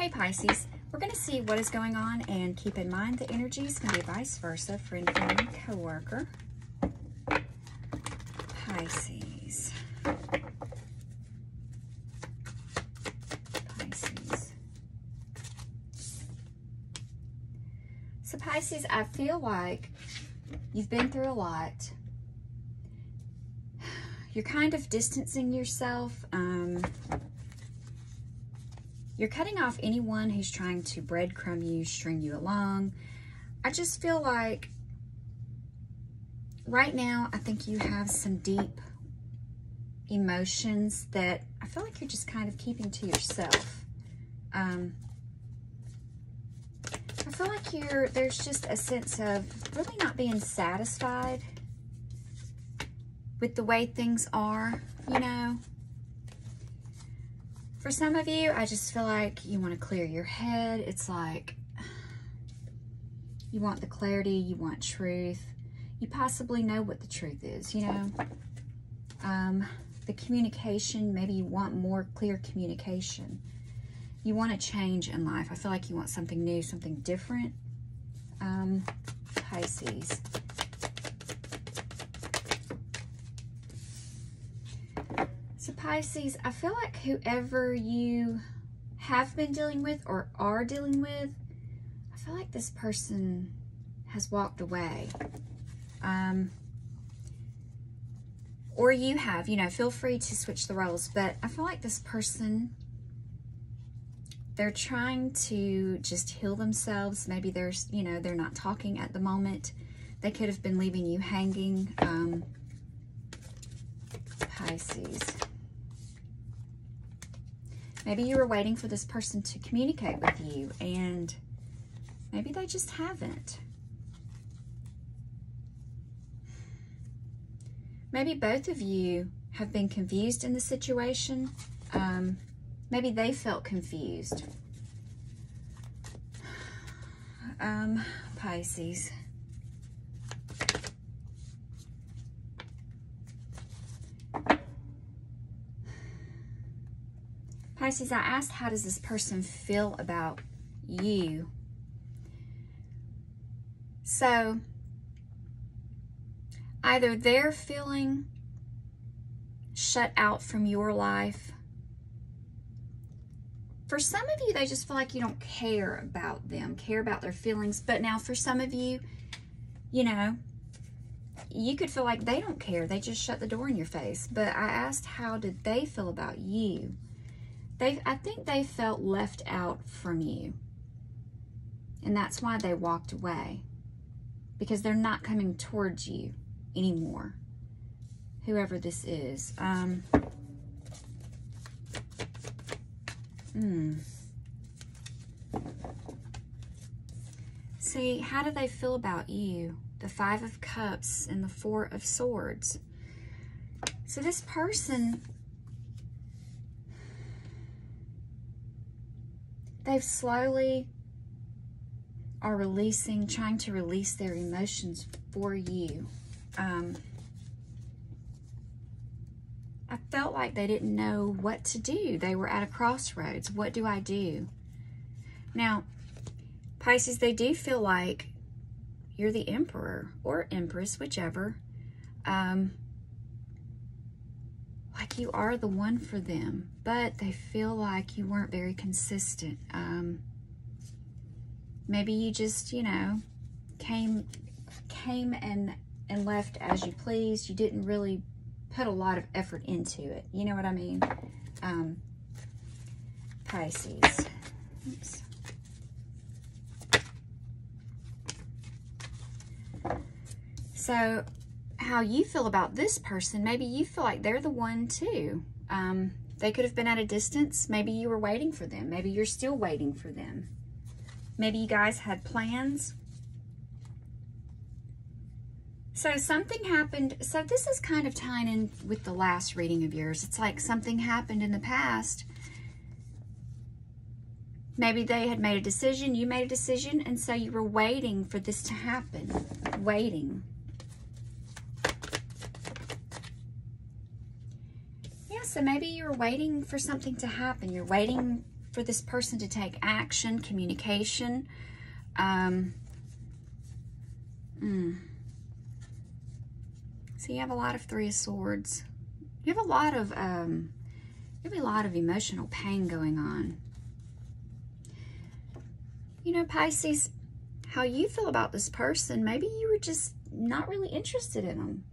Hey Pisces, we're going to see what is going on and keep in mind the energy is going to be vice versa, friend, family, co-worker. Pisces. Pisces. So Pisces, I feel like you've been through a lot. You're kind of distancing yourself. Um, you're cutting off anyone who's trying to breadcrumb you, string you along. I just feel like right now, I think you have some deep emotions that I feel like you're just kind of keeping to yourself. Um, I feel like you're, there's just a sense of really not being satisfied with the way things are, you know. For some of you, I just feel like you want to clear your head. It's like you want the clarity, you want truth. You possibly know what the truth is, you know. Um, the communication, maybe you want more clear communication. You want a change in life. I feel like you want something new, something different. Um, Pisces. So Pisces, I feel like whoever you have been dealing with or are dealing with, I feel like this person has walked away. Um, or you have, you know, feel free to switch the roles, but I feel like this person, they're trying to just heal themselves. Maybe there's, you know, they're not talking at the moment. They could have been leaving you hanging. Um, Pisces. Maybe you were waiting for this person to communicate with you and maybe they just haven't. Maybe both of you have been confused in the situation. Um, maybe they felt confused. Um, Pisces. Pisces, I asked, how does this person feel about you? So, either they're feeling shut out from your life. For some of you, they just feel like you don't care about them, care about their feelings. But now for some of you, you know, you could feel like they don't care. They just shut the door in your face. But I asked, how did they feel about you? They, I think they felt left out from you. And that's why they walked away. Because they're not coming towards you anymore. Whoever this is. Um, hmm. See, how do they feel about you? The Five of Cups and the Four of Swords. So this person, they've slowly are releasing, trying to release their emotions for you. Um, I felt like they didn't know what to do. They were at a crossroads. What do I do? Now, Pisces, they do feel like you're the emperor or empress, whichever. Um, like you are the one for them, but they feel like you weren't very consistent. Um, maybe you just, you know, came came and and left as you pleased. You didn't really put a lot of effort into it. You know what I mean? Um, Pisces. Oops. So, how you feel about this person, maybe you feel like they're the one too. Um, they could have been at a distance. Maybe you were waiting for them. Maybe you're still waiting for them. Maybe you guys had plans. So something happened. So this is kind of tying in with the last reading of yours. It's like something happened in the past. Maybe they had made a decision, you made a decision, and so you were waiting for this to happen. Waiting. So maybe you're waiting for something to happen. You're waiting for this person to take action, communication. Um, mm. So you have a lot of Three of Swords. You have a lot of, um, you have a lot of emotional pain going on. You know, Pisces, how you feel about this person, maybe you were just not really interested in them.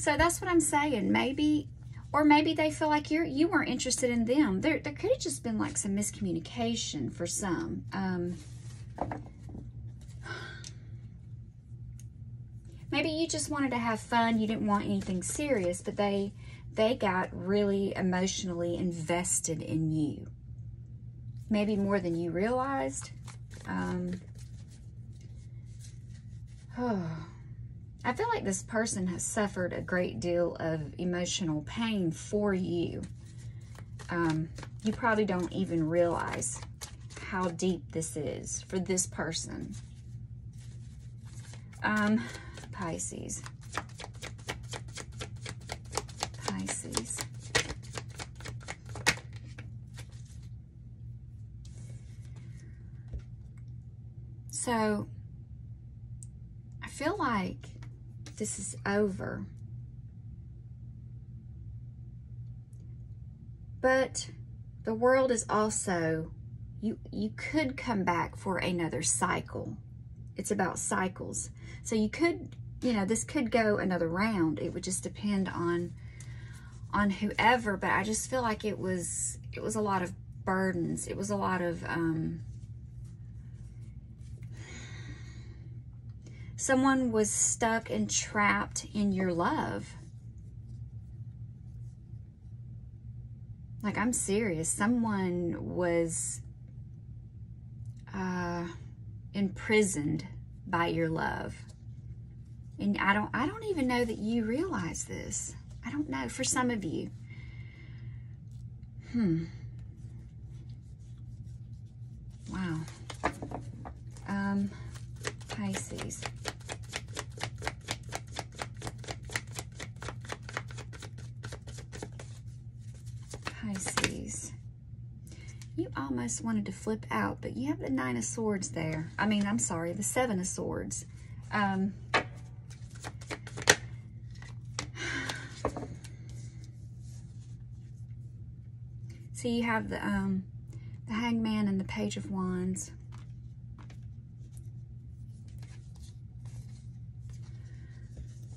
So that's what I'm saying. Maybe, or maybe they feel like you're you weren't interested in them. There, there could have just been like some miscommunication for some. Um, maybe you just wanted to have fun. You didn't want anything serious, but they they got really emotionally invested in you. Maybe more than you realized. Um, oh. I feel like this person has suffered a great deal of emotional pain for you. Um, you probably don't even realize how deep this is for this person. Um, Pisces. Pisces. So, I feel like this is over. But the world is also, you, you could come back for another cycle. It's about cycles. So you could, you know, this could go another round. It would just depend on on whoever, but I just feel like it was it was a lot of burdens. It was a lot of um Someone was stuck and trapped in your love. Like, I'm serious. Someone was uh, imprisoned by your love. And I don't, I don't even know that you realize this. I don't know. For some of you. Hmm. Wow. Um, Pisces. Pisces. You almost wanted to flip out, but you have the Nine of Swords there. I mean, I'm sorry, the Seven of Swords. Um, so you have the, um, the Hangman and the Page of Wands.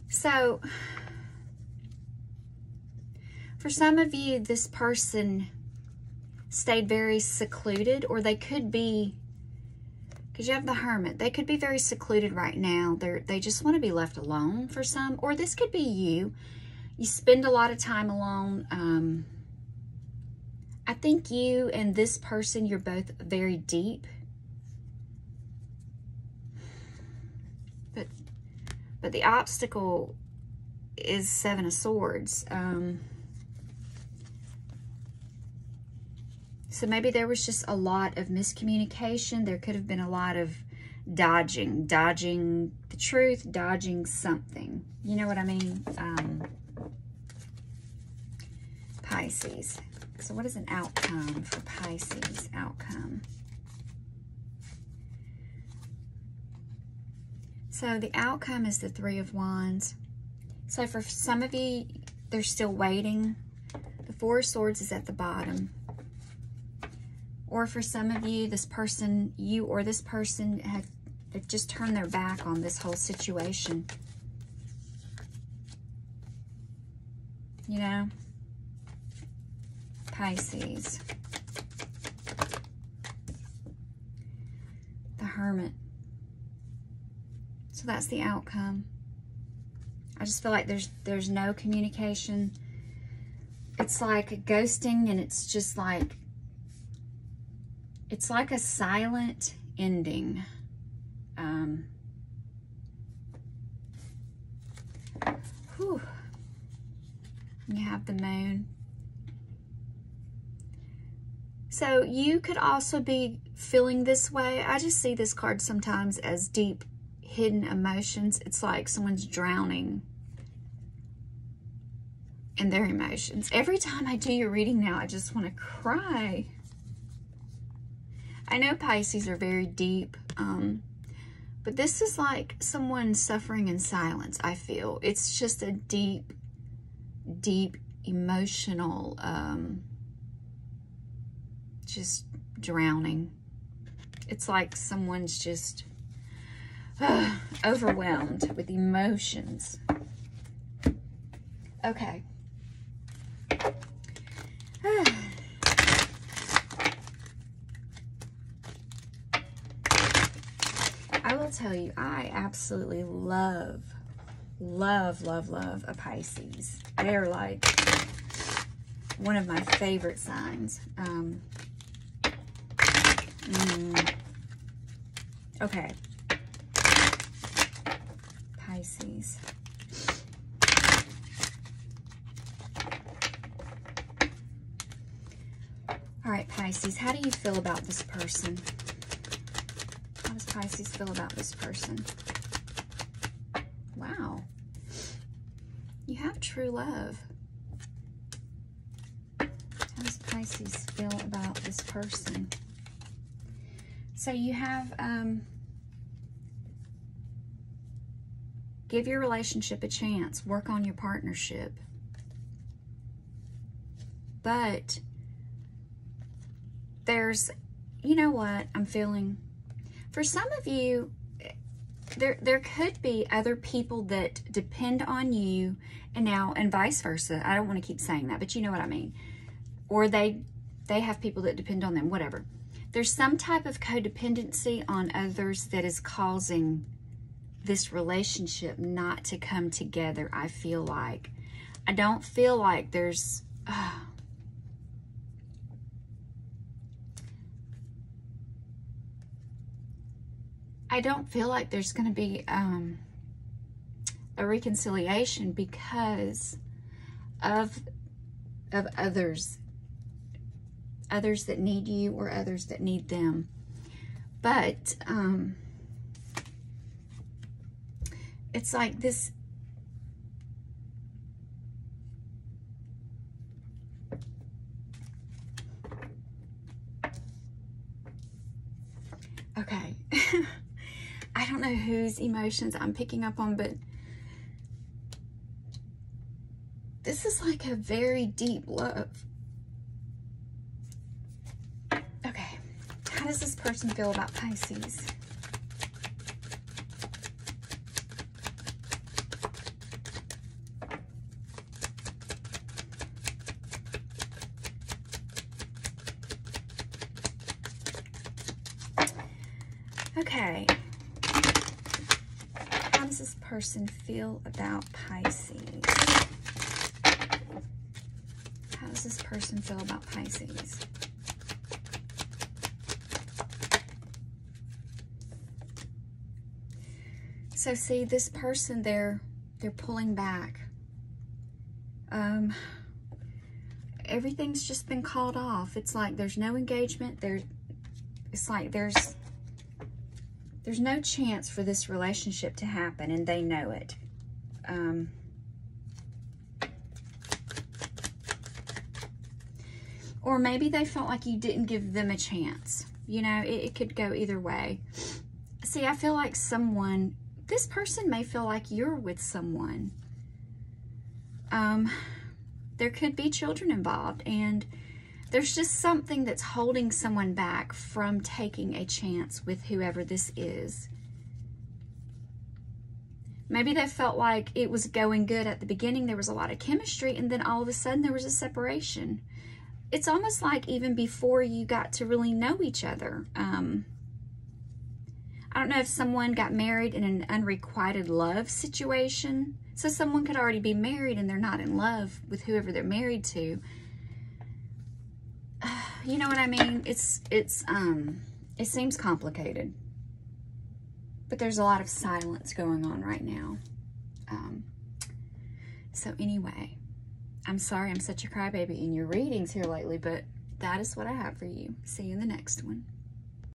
So, for some of you, this person stayed very secluded, or they could be, because you have the hermit, they could be very secluded right now. They're, they just want to be left alone for some, or this could be you. You spend a lot of time alone. Um, I think you and this person, you're both very deep. But, but the obstacle is Seven of Swords. Um, So maybe there was just a lot of miscommunication. There could have been a lot of dodging, dodging the truth, dodging something. You know what I mean? Um, Pisces. So what is an outcome for Pisces? Outcome. So the outcome is the Three of Wands. So for some of you, they're still waiting. The Four of Swords is at the bottom. Or for some of you, this person, you or this person have, have just turned their back on this whole situation. You know? Pisces. The Hermit. So that's the outcome. I just feel like there's there's no communication. It's like ghosting and it's just like it's like a silent ending. Um, whew. You have the moon. So you could also be feeling this way. I just see this card sometimes as deep hidden emotions. It's like someone's drowning. and their emotions. Every time I do your reading now, I just want to cry. I know Pisces are very deep, um, but this is like someone suffering in silence, I feel. It's just a deep, deep emotional, um, just drowning. It's like someone's just uh, overwhelmed with emotions. Okay. I will tell you, I absolutely love, love, love, love a Pisces. They're like one of my favorite signs. Um, mm, okay. Pisces. All right, Pisces, how do you feel about this person? Pisces feel about this person? Wow. You have true love. How does Pisces feel about this person? So you have, um, give your relationship a chance. Work on your partnership. But there's, you know what I'm feeling? For some of you, there there could be other people that depend on you and now and vice versa. I don't want to keep saying that, but you know what I mean. Or they they have people that depend on them, whatever. There's some type of codependency on others that is causing this relationship not to come together, I feel like. I don't feel like there's uh, I don't feel like there's going to be um, a reconciliation because of of others others that need you or others that need them. But um, it's like this okay I don't know whose emotions I'm picking up on, but this is like a very deep love. Okay, how does this person feel about Pisces? Okay does this person feel about Pisces? How does this person feel about Pisces? So see, this person, they're, they're pulling back. Um, everything's just been called off. It's like there's no engagement. There, it's like there's there's no chance for this relationship to happen, and they know it. Um, or maybe they felt like you didn't give them a chance. You know, it, it could go either way. See, I feel like someone, this person may feel like you're with someone. Um, there could be children involved, and there's just something that's holding someone back from taking a chance with whoever this is. Maybe they felt like it was going good at the beginning. There was a lot of chemistry, and then all of a sudden there was a separation. It's almost like even before you got to really know each other. Um, I don't know if someone got married in an unrequited love situation. So someone could already be married and they're not in love with whoever they're married to you know what I mean? It's, it's, um, it seems complicated. But there's a lot of silence going on right now. Um, so anyway, I'm sorry I'm such a crybaby in your readings here lately, but that is what I have for you. See you in the next one.